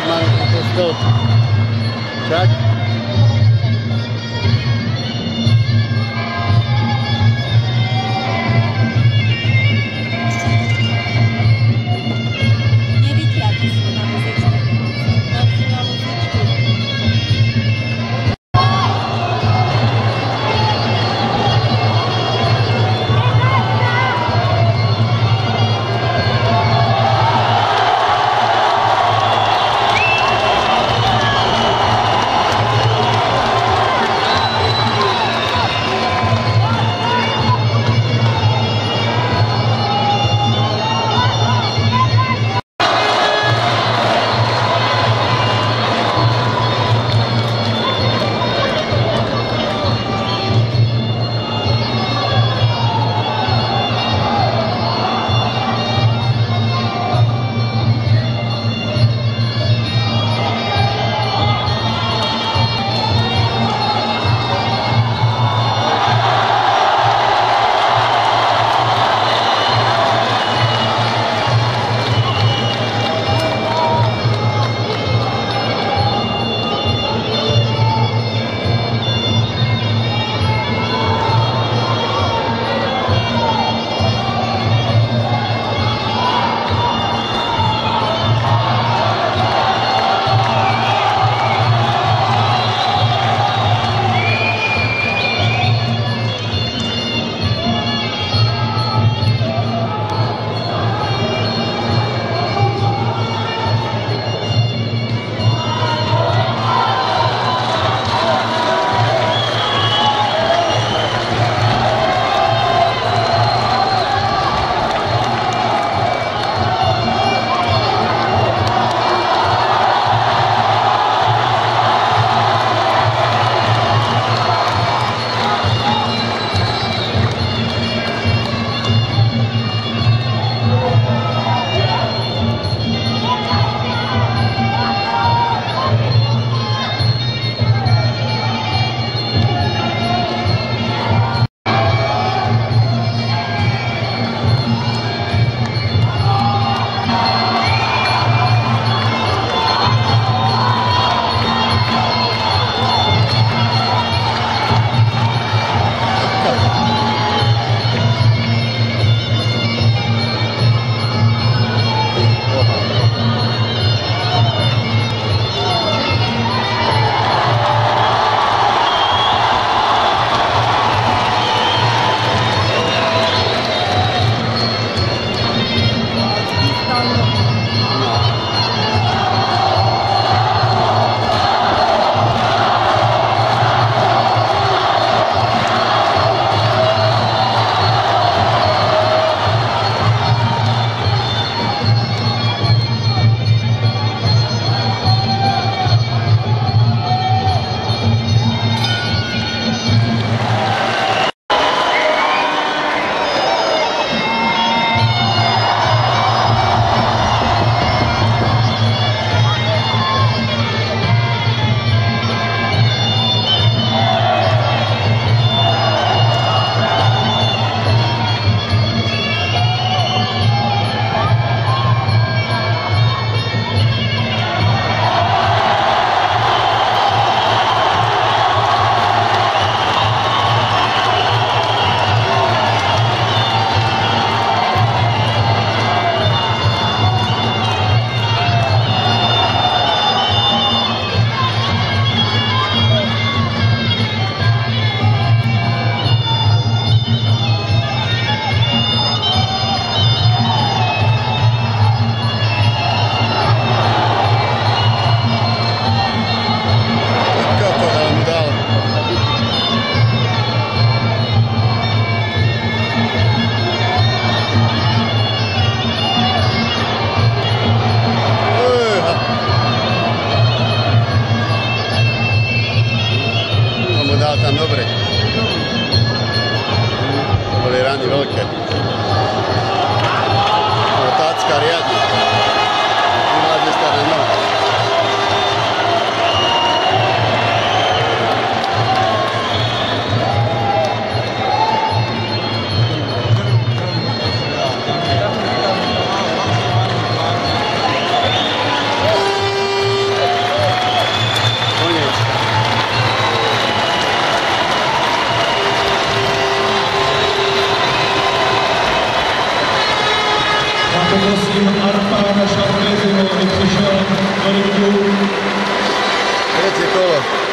good, man. Let's go. Check. tam dobre. Dobre rani velike. poprosím Arpána Šarpezinu, aby přišel do ringu. Třetí kolo.